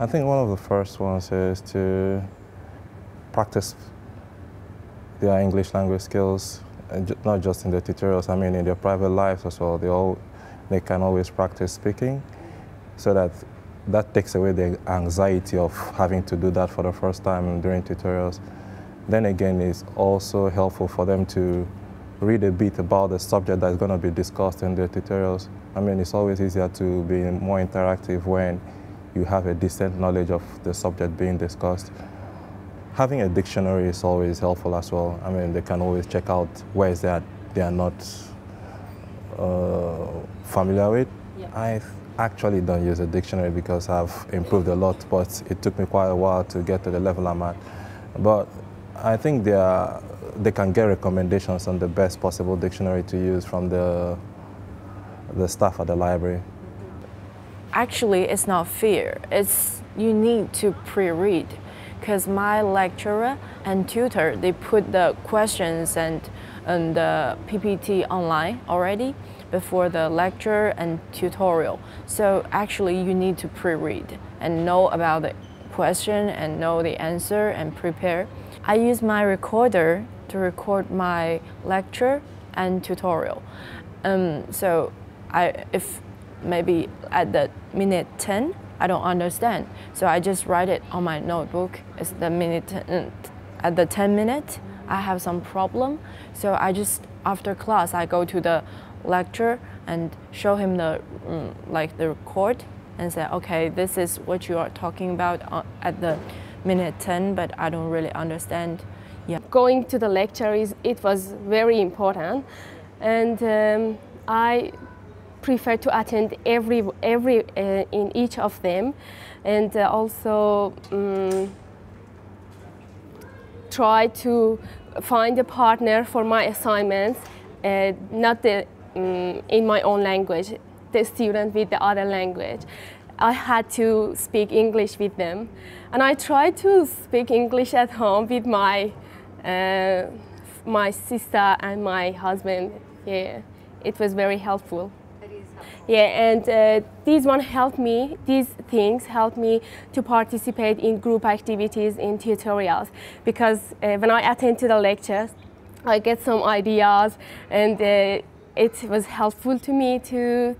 I think one of the first ones is to practice their English language skills, not just in the tutorials, I mean in their private lives as well. They, all, they can always practice speaking so that that takes away the anxiety of having to do that for the first time during tutorials. Then again, it's also helpful for them to read a bit about the subject that's going to be discussed in the tutorials. I mean, it's always easier to be more interactive when you have a decent knowledge of the subject being discussed. Having a dictionary is always helpful as well. I mean, they can always check out words that they are not uh, familiar with. Yeah. I actually don't use a dictionary because I've improved a lot, but it took me quite a while to get to the level I'm at. But I think they, are, they can get recommendations on the best possible dictionary to use from the, the staff at the library. Actually, it's not fear. It's you need to pre-read because my lecturer and tutor, they put the questions and, and the PPT online already before the lecture and tutorial. So actually you need to pre-read and know about the question and know the answer and prepare. I use my recorder to record my lecture and tutorial. Um, so I, if maybe at the minute 10, I don't understand. So I just write it on my notebook. It's the minute, uh, at the 10 minute, I have some problem. So I just, after class, I go to the lecture and show him the, um, like the record and say, okay, this is what you are talking about uh, at the minute 10, but I don't really understand. Yeah. Going to the lecture, is, it was very important. And um, I prefer to attend every, every uh, in each of them and uh, also um, try to find a partner for my assignments, uh, not the, um, in my own language, the student with the other language. I had to speak English with them. And I tried to speak English at home with my, uh, my sister and my husband. Yeah, it was very helpful. Yeah, and uh, these one helped me, these things helped me to participate in group activities, in tutorials, because uh, when I attend to the lectures, I get some ideas and uh, it was helpful to me to